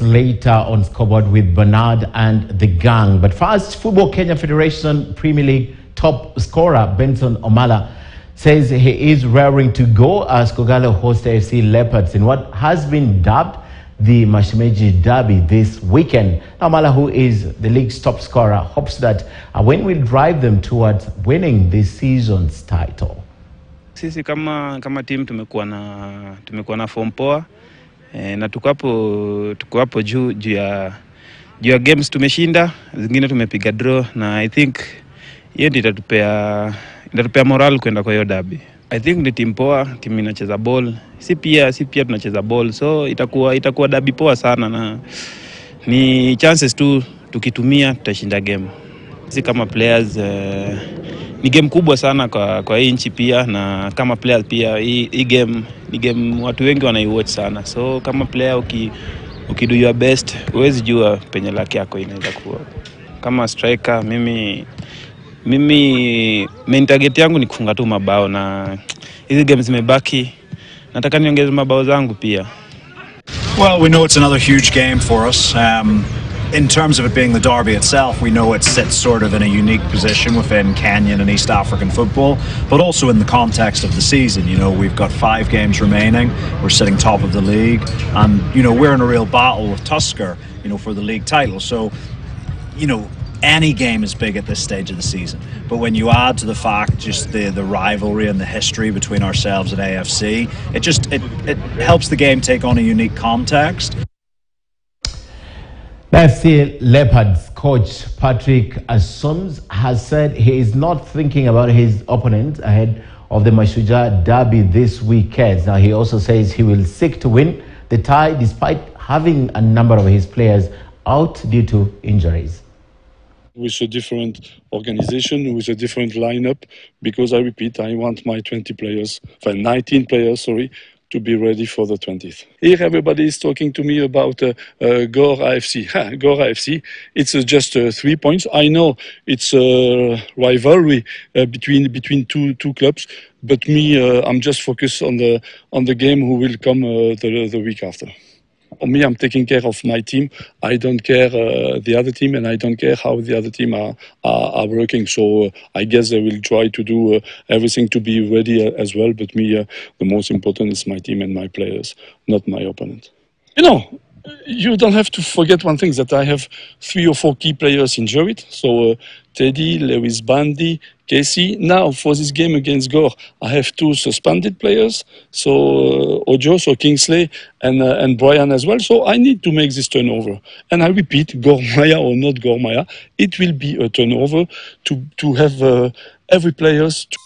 later on scoreboard with Bernard and the gang. But first, Football Kenya Federation Premier League top scorer Benson Omala says he is raring to go as Kogalo hosts AFC Leopards in what has been dubbed the Mashemeji Derby this weekend. Omala, who is the league's top scorer, hopes that a win will drive them towards winning this season's title. Sisi kama kama timu tumekuwa na tumekuwa na form poa e, na tuko hapo tuko hapo juu juu ya juu ya games tumeshinda, zingine tumepiga draw, na I think hiyo ndio itatupea itatupea moral kwenda kwa hiyo derby. I think ni timu poa, timu inacheza ball, si pia si pia tunacheza ball, so itakuwa itakuwa derby poa sana, na ni chances tu tukitumia tutashinda game. Si kama players eh, ni game kubwa sana kwa, kwa hii nchi pia, na kama player pia hii, hii game ni game watu wengi wanaiwatch sana, so kama player uki, ukido your best huwezi jua penye laki yako inaweza kuwa. Kama striker mimi mimi main target yangu ni kufunga tu mabao, na hizi game zimebaki, nataka niongeze mabao zangu pia. Well, we know it's another huge game for us. Um, in terms of it being the derby itself, we know it sits sort of in a unique position within Kenyan and East African football, but also in the context of the season. You know, we've got five games remaining. We're sitting top of the league, and you know we're in a real battle with Tusker. You know, for the league title. So, you know. Any game is big at this stage of the season, but when you add to the fact just the, the rivalry and the history between ourselves and AFC, it just it, it helps the game take on a unique context. FC Leopards coach Patrick Aussems has said he is not thinking about his opponent ahead of the Mashemeji derby this weekend. Now, he also says he will seek to win the tie despite having a number of his players out due to injuries. with a different organization, with a different lineup, because I repeat, I want my 20 players, well, 19 players, sorry, to be ready for the 20th. Here, everybody is talking to me about uh, uh, Gor AFC. Gor AFC, it's uh, just uh, three points. I know it's a rivalry uh, between between two two clubs, but me, uh, I'm just focused on the on the game who will come the the week after. Me, I'm taking care of my team. I don't care uh, the other team, and I don't care how the other team are are, are working. So uh, I guess they will try to do uh, everything to be ready uh, as well. But me, uh, the most important is my team and my players, not my opponent. You know, you don't have to forget one thing that I have three or four key players injured. So uh, Teddy, Lewis Bandy, Casey. Now for this game against Gor, I have two suspended players. So uh, Ojo, so Kingsley, and uh, and Brian as well. So I need to make this turnover. And I repeat, Gor Mahia or not Gor Mahia, it will be a turnover to to have uh, every players. To